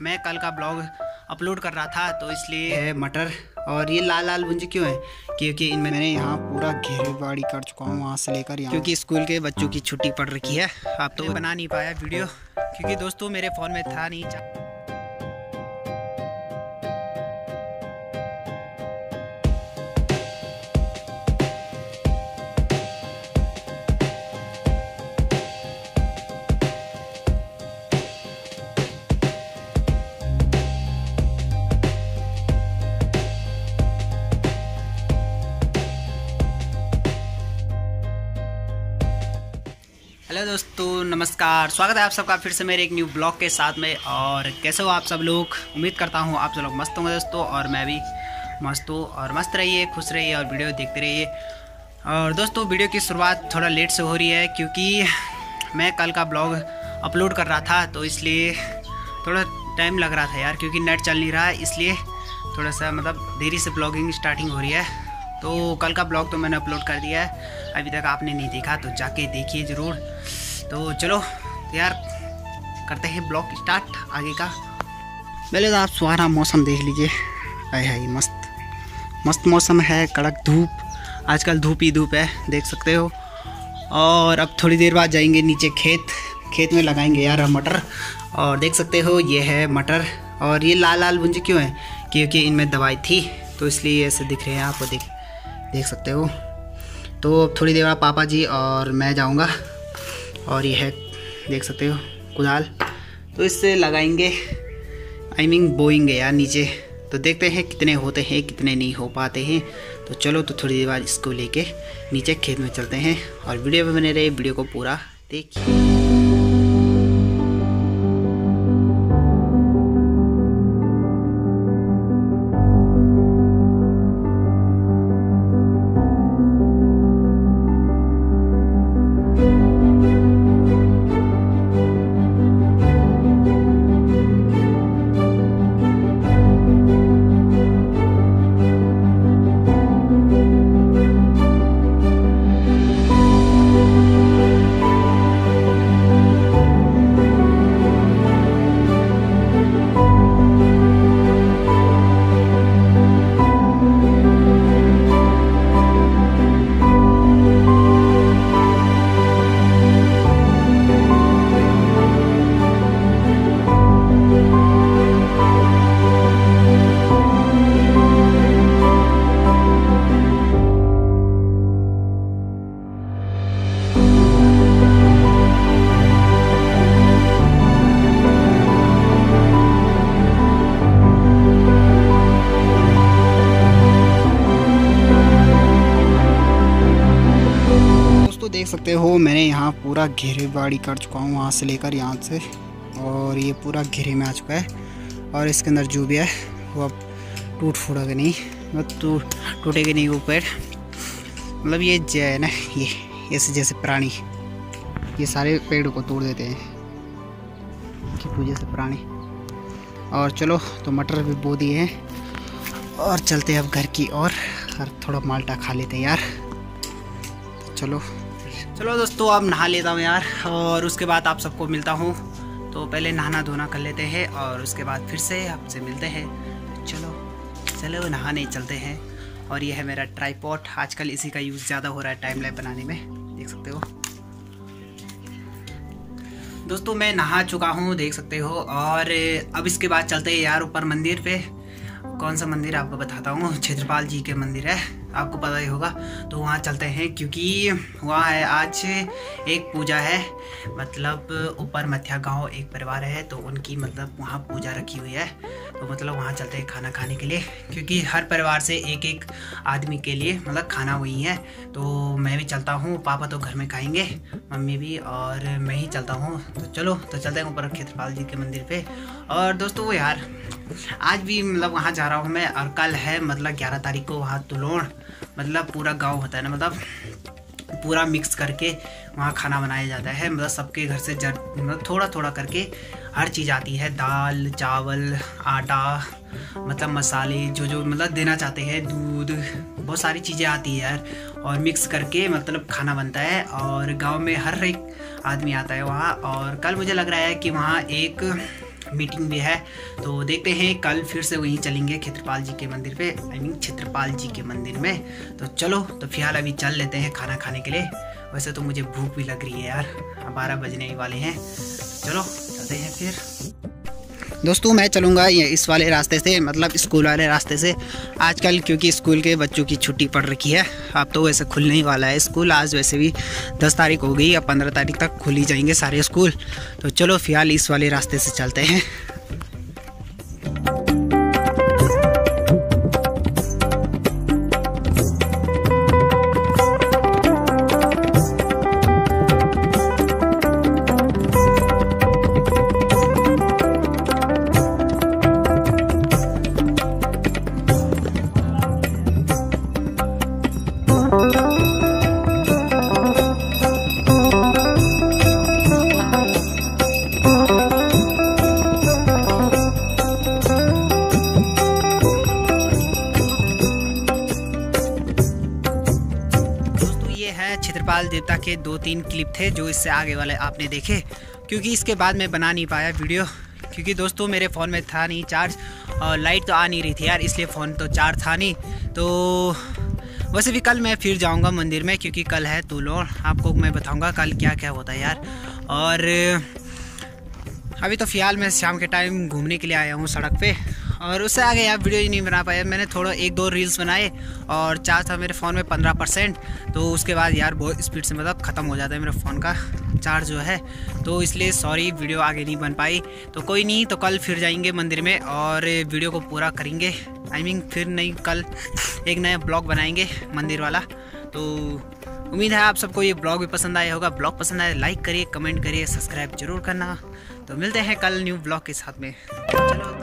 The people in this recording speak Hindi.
मैं कल का ब्लॉग अपलोड कर रहा था तो इसलिए मटर। और ये लाल लाल बुंज क्यों है? क्योंकि इनमें मैंने यहाँ पूरा घेरेबाड़ी कर चुका हूँ वहाँ से लेकर यहाँ। क्योंकि स्कूल के बच्चों की छुट्टी पड़ रखी है, आप तो बना नहीं पाया वीडियो। क्योंकि दोस्तों, मेरे फ़ोन में था नहीं। हेलो दोस्तों, नमस्कार। स्वागत है आप सबका फिर से मेरे एक न्यू ब्लॉग के साथ में। और कैसे हो आप सब लोग? उम्मीद करता हूँ आप सब लोग मस्त होंगे दोस्तों, और मैं भी मस्त हूँ और मस्त रहिए, खुश रहिए और वीडियो देखते रहिए। और दोस्तों, वीडियो की शुरुआत थोड़ा लेट से हो रही है, क्योंकि मैं कल का ब्लॉग अपलोड कर रहा था तो इसलिए थोड़ा टाइम लग रहा था यार, क्योंकि नेट चल नहीं रहा है इसलिए थोड़ा सा मतलब देरी से ब्लॉगिंग स्टार्टिंग हो रही है। तो कल का ब्लॉग तो मैंने अपलोड कर दिया है। अभी तक आपने नहीं देखा तो जाके देखिए ज़रूर। तो चलो, यार, करते हैं ब्लॉग स्टार्ट आगे का। पहले तो आप सुहाना मौसम देख लीजिए। आए हाय, मस्त। मस्त मौसम है, कड़क धूप। आजकल धूप ही धूप है, देख सकते हो। और अब थोड़ी देर बाद जाएँगे नीचे खेत। खेत में लगाएँगे यार मटर। और देख सकते हो, ये है मटर। और ये लाल लाल बुंजी क्यों है? क्योंकि इनमें दवाई थी तो इसलिए ऐसे दिख रहे हैं आप देख देख सकते हो। तो अब थोड़ी देर बाद पापा जी और मैं जाऊँगा और ये है, देख सकते हो, कुदाल। तो इससे लगाएँगे आई मीन बोएँगे यार नीचे। तो देखते हैं कितने होते हैं, कितने नहीं हो पाते हैं। तो चलो तो थोड़ी देर बाद इसको लेके नीचे खेत में चलते हैं और वीडियो में बने रहे, वीडियो को पूरा देखिए। देख सकते हो, मैंने यहाँ पूरा घेरे बाड़ी कर चुका हूँ वहाँ से लेकर यहाँ से। और ये पूरा घेरे में आ चुका है। और इसके अंदर जो भी है, वो अब टूट फूटा फूटेगा नहीं। मतलब टूट टूटेगा नहीं वो पेड़ मतलब ये जो है ना ये ऐसे जैसे प्राणी। ये सारे पेड़ को तोड़ देते हैं। कि पूजे से प्राणी। और चलो तो मटर भी बो दिए हैं। और चलते हैं अब घर की और थोड़ा माल्टा खा लेते हैं यार। तो चलो। चलो दोस्तों, अब नहा लेता हूँ यार, और उसके बाद आप सबको मिलता हूँ। तो पहले नहाना धोना कर लेते हैं, और उसके बाद फिर से आपसे मिलते हैं। चलो चलो नहाने चलते हैं, और ये है मेरा ट्राईपॉट आजकल इसी का यूज़ ज़्यादा हो रहा है टाइम लाइफ बनाने में, देख सकते हो। दोस्तों, मैं नहा चुका हूँ, देख सकते हो, और अब इसके बाद चलते हैं यार ऊपर मंदिर पे। कौन सा मंदिर आपको बताता हूँ। क्षेत्रपाल जी के मंदिर है। आपको पता ही होगा। तो वहाँ चलते हैं क्योंकि वहाँ है आज एक पूजा है। मतलब ऊपर मथिया गाँव एक परिवार है तो उनकी मतलब वहाँ पूजा रखी हुई है। तो मतलब वहाँ चलते हैं खाना खाने के लिए, क्योंकि हर परिवार से एक एक आदमी के लिए मतलब खाना वही है। तो मैं भी चलता हूँ, पापा तो घर में खाएँगे, मम्मी भी और मैं ही चलता हूँ। तो चलो तो चलते हैं ऊपर क्षेत्रपाल जी के मंदिर पर और दोस्तों वो यार आज भी मतलब वहाँ जा रहा हूँ मैं और कल है मतलब ग्यारह तारीख को वहाँ तुलोड़ मतलब पूरा गाँव होता है ना मतलब पूरा मिक्स करके वहाँ खाना बनाया जाता है। मतलब सबके घर से जर मतलब थोड़ा थोड़ा करके हर चीज़ आती है। दाल, चावल, आटा मतलब मसाले जो जो मतलब देना चाहते हैं, दूध, बहुत सारी चीज़ें आती है यार। और मिक्स करके मतलब खाना बनता है और गाँव में हर एक आदमी आता है वहाँ। और कल मुझे लग रहा है कि वहाँ एक मीटिंग भी है। तो देखते हैं, कल फिर से वहीं चलेंगे क्षेत्रपाल जी के मंदिर पे आई मीन क्षेत्रपाल जी के मंदिर में। तो चलो तो फ़िलहाल अभी चल लेते हैं खाना खाने के लिए। वैसे तो मुझे भूख भी लग रही है यार बारह बजने वाले हैं। चलो, चलते हैं फिर। दोस्तों, मैं चलूँगा ये इस वाले रास्ते से मतलब स्कूल वाले रास्ते से। आजकल क्योंकि स्कूल के बच्चों की छुट्टी पड़ रखी है, अब तो वैसे खुलने ही वाला है स्कूल। आज वैसे भी दस तारीख हो गई या पंद्रह तारीख तक खुल ही जाएँगे सारे स्कूल। तो चलो फ़िलहाल इस वाले रास्ते से चलते हैं। क्षेत्रपाल देवता के दो तीन क्लिप थे जो इससे आगे वाले आपने देखे। क्योंकि इसके बाद मैं बना नहीं पाया वीडियो, क्योंकि दोस्तों मेरे फ़ोन में था नहीं चार्ज, और लाइट तो आ नहीं रही थी यार, इसलिए फ़ोन तो चार्ज था नहीं। तो वैसे भी कल मैं फिर जाऊँगा मंदिर में, क्योंकि कल है तुलोर आपको मैं बताऊँगा कल क्या क्या होता है यार। और अभी तो फ़िलहाल मैं शाम के टाइम घूमने के लिए आया हूँ सड़क पे और उससे आगे यार वीडियो ही नहीं बना पाया मैंने थोड़ा एक दो रील्स बनाए और चार्ज था मेरे फ़ोन में पंद्रह परसेंट तो उसके बाद यार बहुत स्पीड से मतलब ख़त्म हो जाता है मेरे फ़ोन का चार्ज जो है। तो इसलिए सॉरी वीडियो आगे नहीं बन पाई। तो कोई नहीं तो कल फिर जाएँगे मंदिर में और वीडियो को पूरा करेंगे। आई मीन फिर नहीं, कल एक नया ब्लॉग बनाएँगे मंदिर वाला। तो उम्मीद है आप सबको ये ब्लॉग भी पसंद आया होगा। ब्लॉग पसंद आया लाइक करिए कमेंट करिए सब्सक्राइब ज़रूर करना। तो मिलते हैं कल न्यू ब्लॉग के साथ में। चलो।